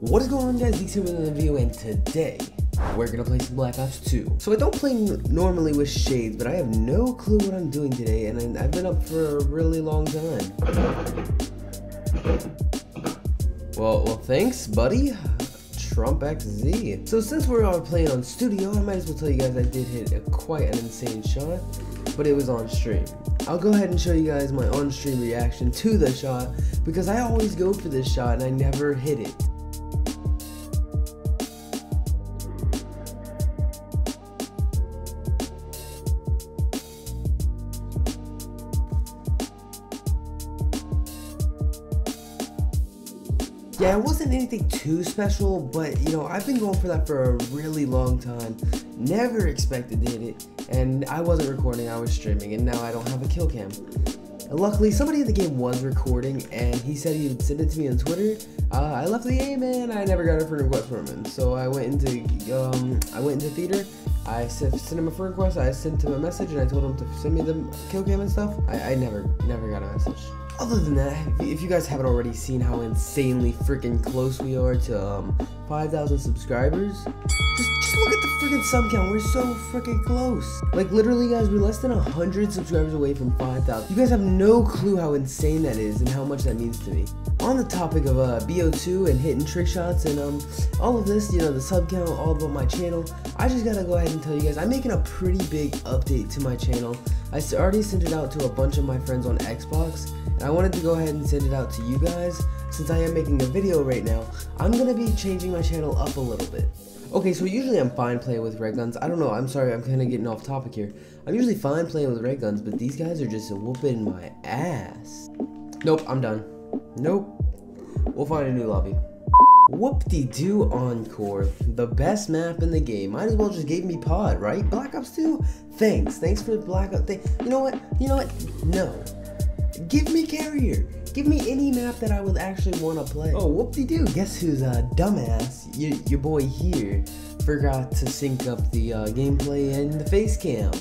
What is going on guys, Deaks here with another video and today we're gonna play some Black Ops 2. So I don't play normally with shades, but I have no clue what I'm doing today and I've been up for a really long time. Well, well thanks buddy. Trump XZ. So since we're all playing on studio, I might as well tell you guys I did hit a, quite an insane shot, but it was on stream. I'll go ahead and show you guys my on-stream reaction to the shot because I always go for this shot and I never hit it. Yeah, it wasn't anything too special, but you know, I've been going for that for a really long time. Never expected it, and I wasn't recording, I was streaming, and now I don't have a kill cam. Luckily, somebody in the game was recording, and he said he would send it to me on Twitter. Uh, I left the game, and I never got a friend request from him. So I went into um, I went into theater. I sent, sent him a friend request. I sent him a message, and I told him to send me the kill cam and stuff. I, I never never got a message other than that, if you guys haven't already seen how insanely freaking close we are to um, 5,000 subscribers, just, just look at the freaking sub count. We're so freaking close. Like, literally, guys, we're less than 100 subscribers away from 5,000. You guys have no clue how insane that is and how much that means to me. On the topic of uh, BO2 and hitting trick shots and um, all of this, you know, the sub count, all about my channel, I just gotta go ahead and tell you guys, I'm making a pretty big update to my channel. I already sent it out to a bunch of my friends on Xbox, I wanted to go ahead and send it out to you guys. Since I am making a video right now, I'm going to be changing my channel up a little bit. Okay, so usually I'm fine playing with red guns. I don't know, I'm sorry, I'm kind of getting off topic here. I'm usually fine playing with red guns, but these guys are just whooping my ass. Nope, I'm done. Nope. We'll find a new lobby. Whoop-de-doo Encore, the best map in the game. Might as well just gave me pod, right? Black Ops 2? Thanks. Thanks for the Black Ops. Th you know what? You know what? No. Give me Carrier. Give me any map that I would actually want to play. Oh, whoop-de-doo. Guess who's a dumbass? Your, your boy here forgot to sync up the uh, gameplay and the face cam.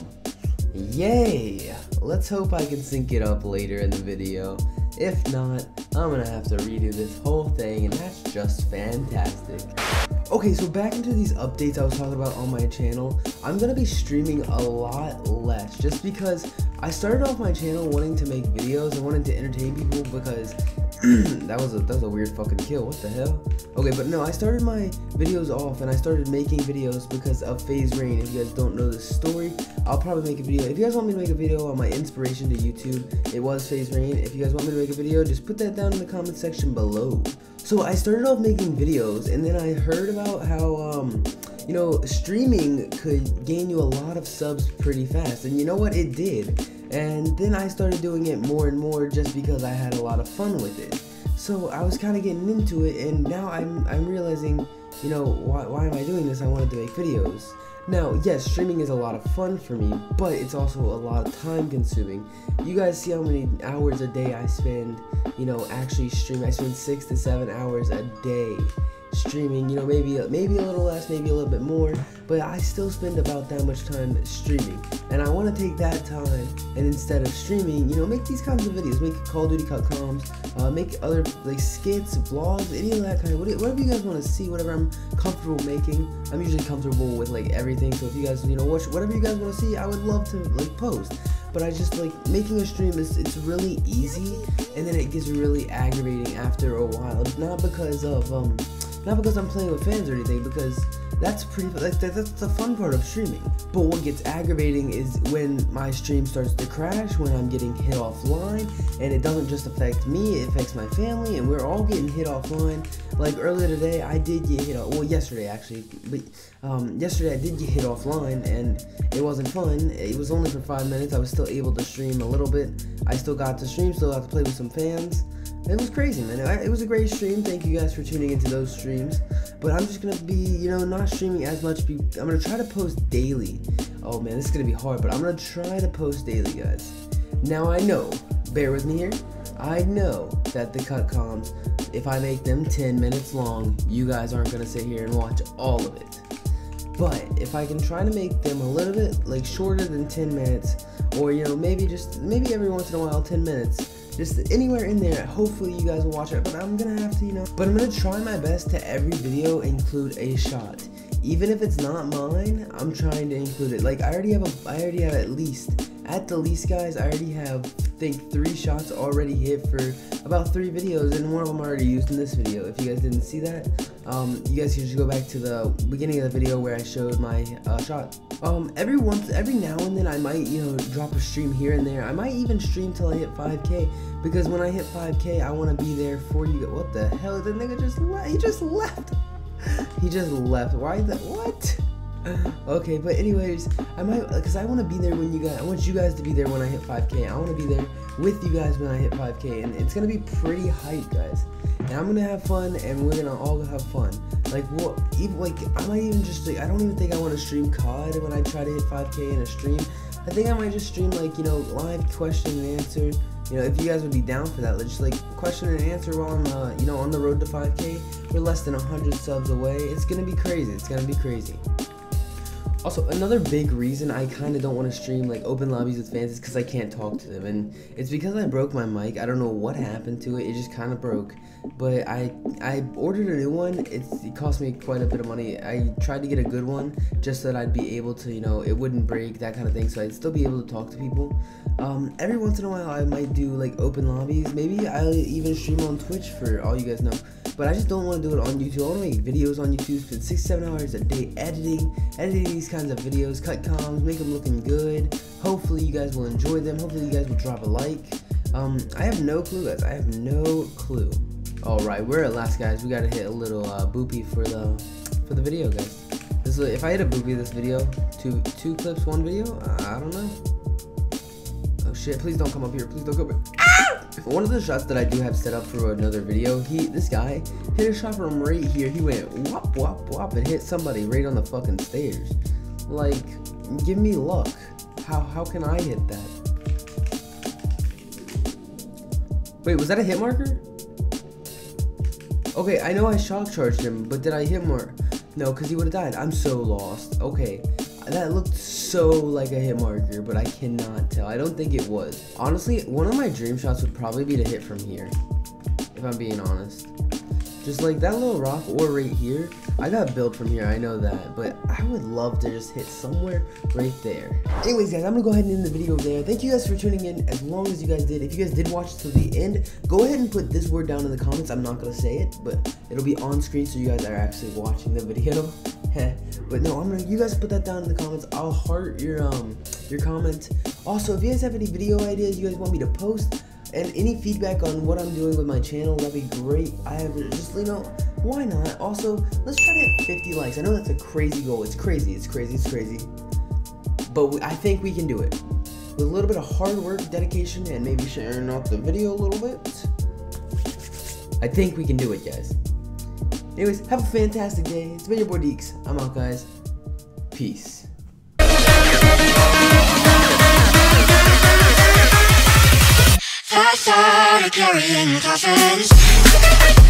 Yay! Let's hope I can sync it up later in the video. If not, I'm gonna have to redo this whole thing and that's just fantastic. Okay, so back into these updates I was talking about on my channel, I'm gonna be streaming a lot less just because I started off my channel wanting to make videos and wanting to entertain people because that was a that was a weird fucking kill. What the hell? Okay, but no, I started my videos off and I started making videos because of FaZe Rain. If you guys don't know the story, I'll probably make a video. If you guys want me to make a video on my inspiration to YouTube, it was FaZe Rain. If you guys want me to make a video, just put that down in the comment section below. So I started off making videos and then I heard about how um you know, streaming could gain you a lot of subs pretty fast. And you know what? It did. And then I started doing it more and more just because I had a lot of fun with it. So I was kind of getting into it, and now I'm I'm realizing, you know, why why am I doing this? I wanted to make videos. Now, yes, streaming is a lot of fun for me, but it's also a lot of time consuming. You guys see how many hours a day I spend, you know, actually streaming. I spend six to seven hours a day streaming. You know, maybe maybe a little less, maybe a little bit more, but I still spend about that much time streaming. And I want to take that time and instead of streaming, you know, make these kinds of videos, make Call of Duty cut comms, uh, make other like skits, vlogs, any of that kind of whatever you guys want to see, whatever I'm comfortable making. I'm usually comfortable with like everything. So if you guys, you know, watch whatever you guys want to see, I would love to like post but I just like making a stream is it's really easy and then it gets really aggravating after a while. Not because of um not because I'm playing with fans or anything, because that's pretty like that, that's the fun part of streaming. But what gets aggravating is when my stream starts to crash, when I'm getting hit offline, and it doesn't just affect me, it affects my family, and we're all getting hit offline. Like earlier today, I did get hit. Well, yesterday actually, but um, yesterday I did get hit offline, and it wasn't fun. It was only for five minutes. I was still able to stream a little bit. I still got to stream, still got to play with some fans. It was crazy, man. It was a great stream. Thank you guys for tuning into those streams. But I'm just gonna be, you know, not streaming as much. I'm gonna try to post daily. Oh man, this is gonna be hard, but I'm gonna try to post daily, guys. Now I know, bear with me here. I know that the cut comms, if I make them 10 minutes long, you guys aren't gonna sit here and watch all of it. But if I can try to make them a little bit like shorter than 10 minutes, or you know, maybe just maybe every once in a while 10 minutes, just anywhere in there. Hopefully you guys will watch it, but I'm gonna have to, you know. But I'm gonna try my best to every video include a shot. Even if it's not mine, I'm trying to include it. Like I already have a, I already have at least, at the least guys, I already have, I think three shots already hit for about three videos, and one of them I already used in this video. If you guys didn't see that, um, you guys can just go back to the beginning of the video where I showed my uh, shot. Um, every once, every now and then I might, you know, drop a stream here and there. I might even stream till I hit 5k because when I hit 5k, I want to be there for you. What the hell? The nigga just left. He just left. he just left. Why the what? Okay, but anyways, I might because I want to be there when you guys. I want you guys to be there when I hit 5k. I want to be there with you guys when I hit 5k, and it's gonna be pretty hype, guys. And I'm gonna have fun, and we're gonna all have fun. Like what? Even like I might even just like I don't even think I want to stream COD when I try to hit 5k in a stream. I think I might just stream like you know live question and answer. You know, if you guys would be down for that, just like question and answer while I'm uh, you know on the road to 5k. We're less than 100 subs away. It's gonna be crazy. It's gonna be crazy. Also, another big reason I kind of don't want to stream like open lobbies with fans is because I can't talk to them, and it's because I broke my mic. I don't know what happened to it. It just kind of broke. But I I ordered a new one. It's, it cost me quite a bit of money. I tried to get a good one just so that I'd be able to, you know, it wouldn't break that kind of thing. So I'd still be able to talk to people. Um, every once in a while, I might do like open lobbies. Maybe I'll even stream on Twitch for all you guys know. But I just don't want to do it on YouTube. I want to make videos on YouTube, spend six, seven hours a day editing, editing these kinds of videos, cut comms, make them looking good. Hopefully you guys will enjoy them. Hopefully you guys will drop a like. Um, I have no clue, guys. I have no clue. All right, we're at last, guys. We gotta hit a little uh, boopy for the for the video, guys. This is, if I hit a boopy this video, two two clips, one video. I don't know. Oh shit! Please don't come up here. Please don't come. Up. One of the shots that I do have set up for another video, he this guy hit a shot from right here. He went whop whop whop and hit somebody right on the fucking stairs. Like, give me luck. How how can I hit that? Wait, was that a hit marker? Okay, I know I shock charged him, but did I hit more? No, because he would have died. I'm so lost. Okay, that looked so like a hit marker, but I cannot tell. I don't think it was. Honestly, one of my dream shots would probably be to hit from here, if I'm being honest. Just like that little rock or right here. I got built from here, I know that, but I would love to just hit somewhere right there. Anyways, guys, I'm gonna go ahead and end the video there. Thank you guys for tuning in as long as you guys did. If you guys did watch to the end, go ahead and put this word down in the comments. I'm not gonna say it, but it'll be on screen so you guys are actually watching the video. but no, I'm gonna you guys put that down in the comments. I'll heart your um your comment. Also, if you guys have any video ideas you guys want me to post, and any feedback on what I'm doing with my channel, that'd be great. I have just you know why not? Also, let's try to hit 50 likes. I know that's a crazy goal. It's crazy. It's crazy. It's crazy. But we, I think we can do it with a little bit of hard work, dedication, and maybe sharing out the video a little bit. I think we can do it, guys. Anyways, have a fantastic day. It's been your boy Deaks. I'm out, guys. Peace. Fast carrying coffins